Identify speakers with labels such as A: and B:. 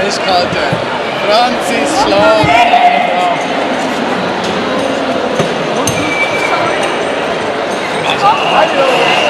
A: festgehalten. Franzis Schlag.
B: Er